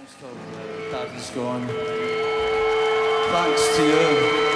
song's called uh, Daddy's Gone. Thanks to you.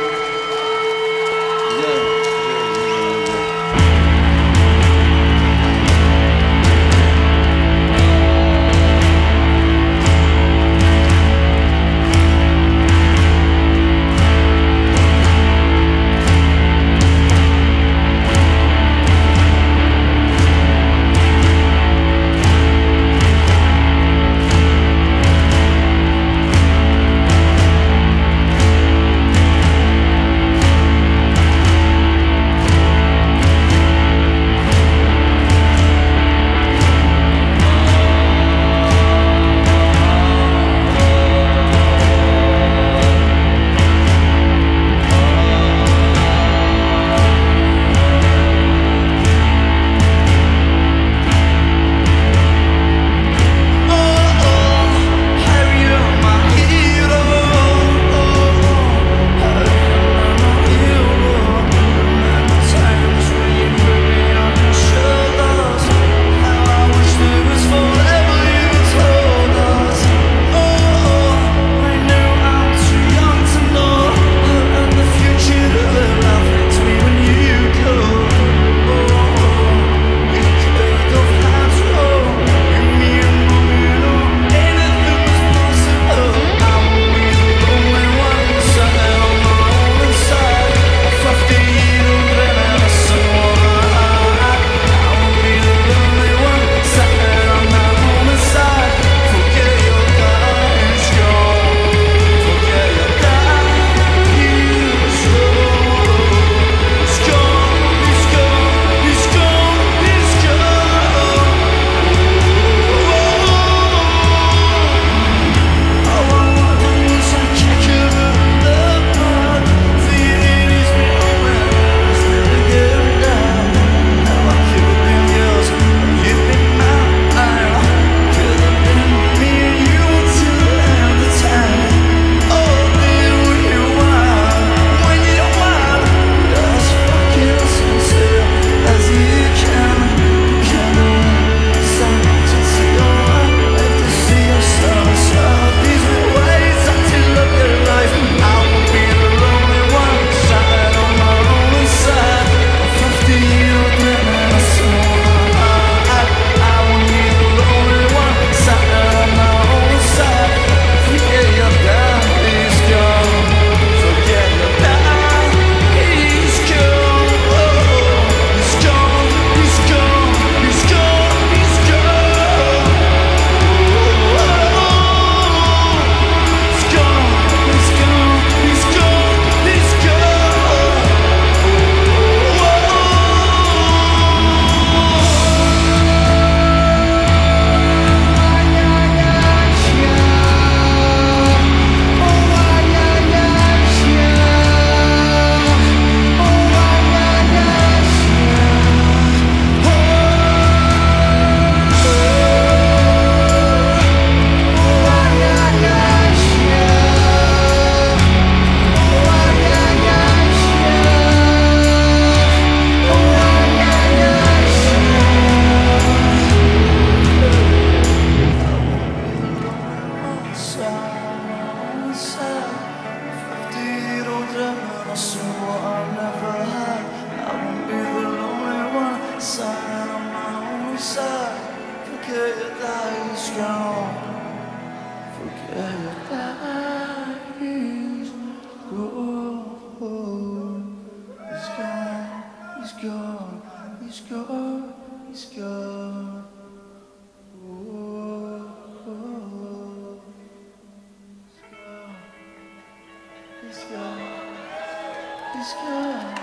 He's gone.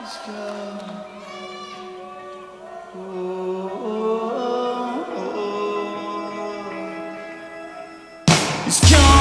He's gone. Oh, oh, oh. oh, oh. He's gone.